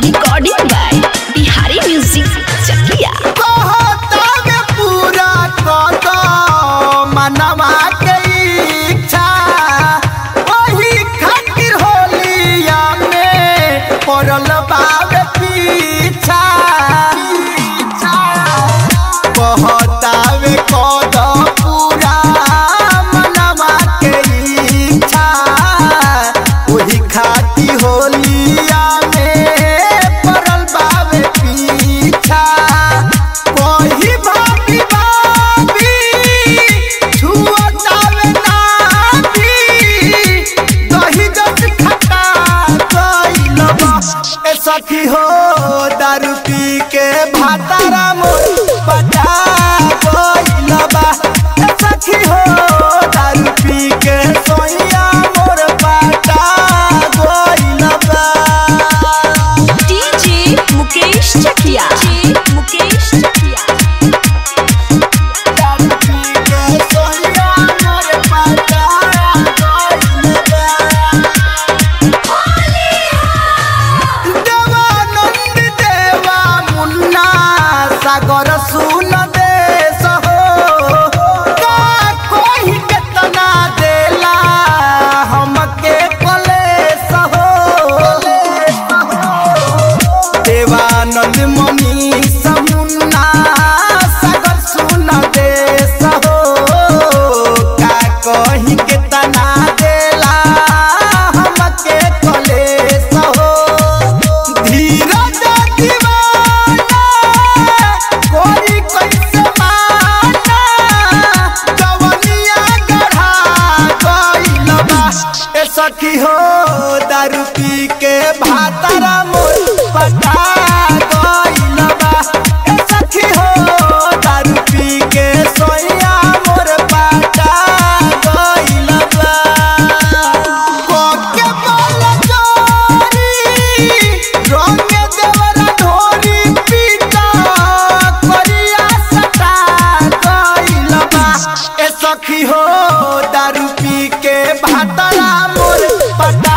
Recording by Bihari music. ए सखी हो Devanand money समुन्ना सागर सुन का कही केतना देला हो धीरज दीवाना कोई कैसे माना, जवनिया गढ़ा ए सखी हो, दारू पी के भातारा दारू पी के भातला मोर पता